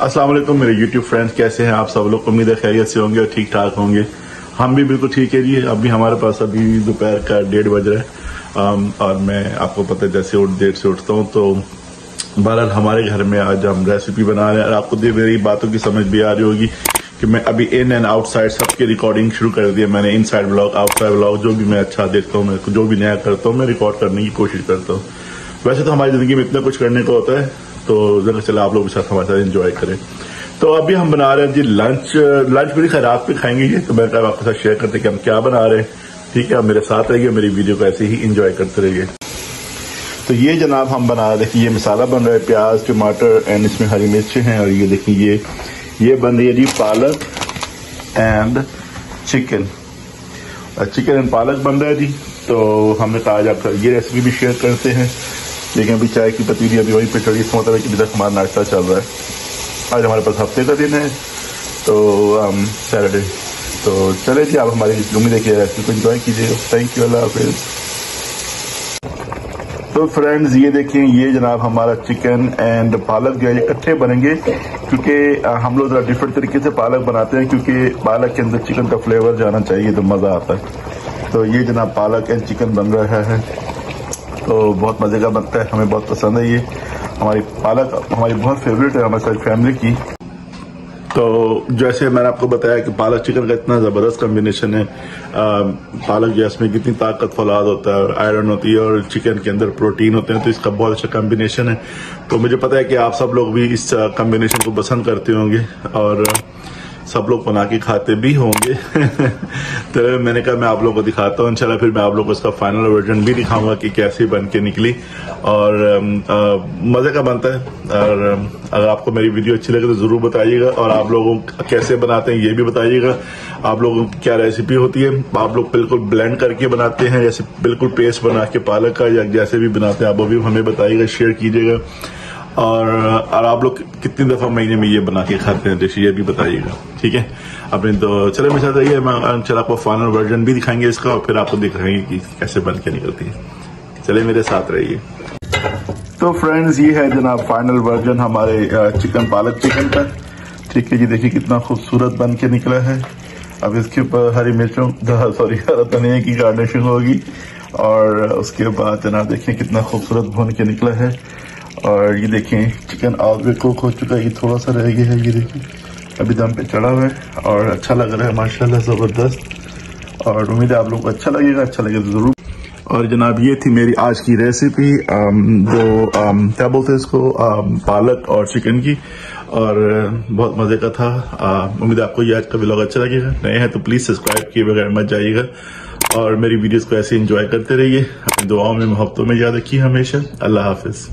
अस्सलाम वालेकुम, मेरे YouTube फ्रेंड्स कैसे हैं आप सब लोग? उम्मीद है खैरियत से होंगे और ठीक ठाक होंगे। हम भी बिल्कुल ठीक है जी। अभी हमारे पास अभी दोपहर का डेढ़ बज रहा है। और मैं आपको पता है, जैसे उठ, देर से उठता हूँ तो बहरहाल हमारे घर में आज हम रेसिपी बना रहे हैं। और आपको दे- मेरी बातों की समझ भी आ रही होगी कि मैं अभी इन एंड आउटसाइड सबकी रिकॉर्डिंग शुरू कर दी है मैंने inside blog outside blog जो भी मैं अच्छा देखता हूँ, मैं जो भी नया करता हूँ, मैं रिकॉर्ड करने की कोशिश करता हूँ। वैसे तो हमारी ज़िंदगी में इतना कुछ करने को होता है। तो जरा चला आप लोग भी साथ हमारे साथ एंजॉय करें। तो अभी हम बना रहे हैं जी लंच लंच मेरी खैर रात पे खाएँगे ये तो मैं कहा आपके साथ शेयर करते हैं कि हम क्या बना रहे हैं। ठीक है, आप मेरे साथ रहिए, मेरी वीडियो को ऐसे ही इंजॉय करते रहिए। तो ये जनाब हम बना रहे देखिए ये मसाला बन रहा है, प्याज, टमाटर एंड इसमें हरी मिर्च हैं और ये देखिए ये ये बन रही है जी पालक एंड चिकन चिकन एंड पालक बन रहा है जी तो हमने कहा आज आपका ये रेसिपी भी शेयर करते हैं। लेकिन अभी चाय की पतीली अभी वहीं पे चढ़ी इसका मतलब है कि अभी तक हमारा नाश्ता चल रहा है। आज हमारे पास हफ़्ते का दिन है तो सैटरडे तो चले जी, आप हमारी है कि रेसिपी को एंजॉय कीजिएगा थैंक यू अल्लाह हाफिज़ तो फ्रेंड्स ये देखिए, ये जनाब हमारा चिकन एंड पालक जो है इकट्ठे बनेंगे, क्योंकि हम लोग जरा डिफरेंट तरीके से पालक बनाते हैं, क्योंकि पालक के अंदर चिकन का फ्लेवर जाना चाहिए तो मज़ा आता है। तो ये जनाब पालक एंड चिकन बन रहा है। तो बहुत मज़े का बनता है हमें बहुत पसंद है ये। हमारी पालक हमारी बहुत फेवरेट है हमारी सारी फैमिली की। तो जैसे मैंने आपको बताया कि पालक चिकन का इतना ज़बरदस्त कॉम्बिनेशन है आ, पालक है इसमें कितनी ताकत फलाद होता है आयरन होती है और चिकन के अंदर प्रोटीन होते हैं तो इसका बहुत अच्छा कॉम्बिनेशन है। तो मुझे पता है कि आप सब लोग भी इस कॉम्बिनेशन को पसंद करते होंगे और सब लोग बना के खाते भी होंगे। तो मैंने कहा, मैं आप लोगों को दिखाता हूँ, इंशाल्लाह फिर मैं आप लोगों को इसका फाइनल वर्जन भी दिखाऊँगा कि कैसे बन के निकली। और मज़े का बनता है। और अगर आपको मेरी वीडियो अच्छी लगे तो ज़रूर बताइएगा और आप लोगों कैसे बनाते हैं ये भी बताइएगा। आप लोगों की क्या रेसिपी होती है, आप लोग बिल्कुल ब्लेंड करके बनाते हैं, जैसे बिल्कुल पेस्ट बना के पालक का या जैसे भी बनाते हैं, आप वो भी हमें बताइएगा शेयर कीजिएगा। और आप लोग कितनी दफ़ा महीने में ये बना के खाते हैं? डिश ये भी बताइएगा, ठीक है? अपने तो चले मेरे साथ रहिए मैं चल आपको फाइनल वर्जन भी दिखाएँगे इसका, और फिर आपको दिखाएँगे कि कैसे बन के निकलती है। चले मेरे साथ रहिए। तो फ्रेंड्स ये है जनाब फाइनल वर्जन हमारे चिकन पालक चिकन का। ठीक है जी, देखिए कितना खूबसूरत बन के निकला है। अब इसके ऊपर हरी मिर्चों सॉरी हरा धनिया की गार्निशिंग होगी। और उसके बाद जनाब देखिए कितना खूबसूरत भून के निकला है। और ये देखें चिकन आग में कुक हो चुका है, ये थोड़ा सा रह गया है, ये देखिए अभी दम पे चढ़ा हुआ है और अच्छा लग रहा है, माशाल्लाह, ज़बरदस्त। और उम्मीद है आप लोग को अच्छा लगेगा अच्छा लगे तो ज़रूर। और जनाब, ये थी मेरी आज की रेसिपी जो क्या बोलते हैं इसको पालक और चिकन की। और बहुत मज़े का था। उम्मीद आपको ये आज का व्लॉग अच्छा लगेगा। नए हैं तो प्लीज़ सब्सक्राइब किए बगैर मत जाइएगा। और मेरी वीडियोस को ऐसे एंजॉय करते रहिए। अपनी दुआओं में, मोहब्बतों में याद रखिए हमेशा। अल्लाह हाफिज।